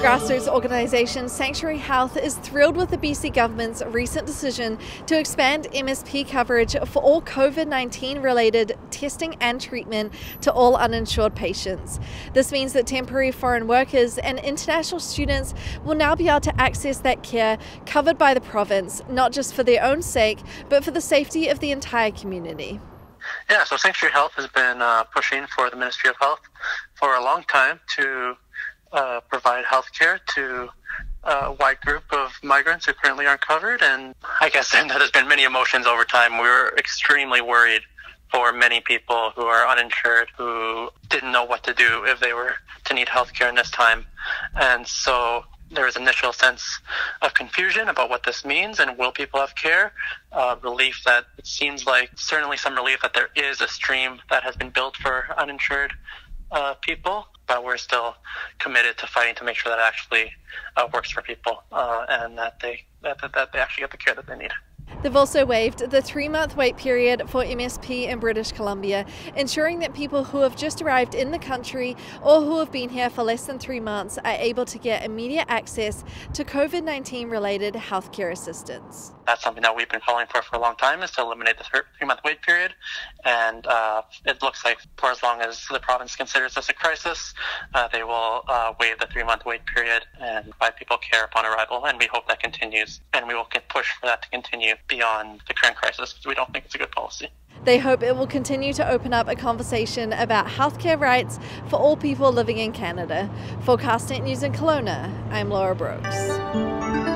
Grassroots organisation Sanctuary Health is thrilled with the BC Government's recent decision to expand MSP coverage for all COVID 19 related testing and treatment to all uninsured patients. This means that temporary foreign workers and international students will now be able to access that care covered by the province, not just for their own sake, but for the safety of the entire community. Yeah, so Sanctuary Health has been uh, pushing for the Ministry of Health for a long time to uh, provide health care to a wide group of migrants who currently aren't covered. And I guess there's been many emotions over time. We were extremely worried for many people who are uninsured, who didn't know what to do if they were to need health care in this time. And so there was initial sense of confusion about what this means and will people have care. Uh, relief that it seems like certainly some relief that there is a stream that has been built for uninsured uh, people but we're still committed to fighting to make sure that actually uh, works for people uh, and that they that, that they actually get the care that they need. They've also waived the three month wait period for MSP in British Columbia, ensuring that people who have just arrived in the country or who have been here for less than three months are able to get immediate access to COVID 19 related healthcare assistance. That's something that we've been calling for for a long time is to eliminate the three month wait period. And uh, it looks like for as long as the province considers this a crisis, uh, they will uh, waive the three month wait period and provide people care upon arrival. And we hope that continues. And we will push for that to continue beyond the current crisis because we don't think it's a good policy. They hope it will continue to open up a conversation about healthcare rights for all people living in Canada. For Castanet News in Kelowna, I'm Laura Brooks.